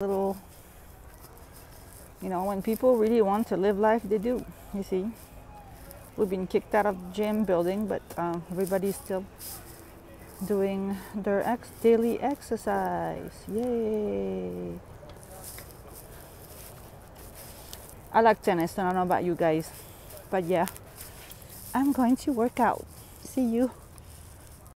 little you know when people really want to live life they do you see. We've been kicked out of the gym building but uh, everybody's still doing their ex- daily exercise. Yay! I like tennis i don't know about you guys but yeah. I'm going to work out. See you.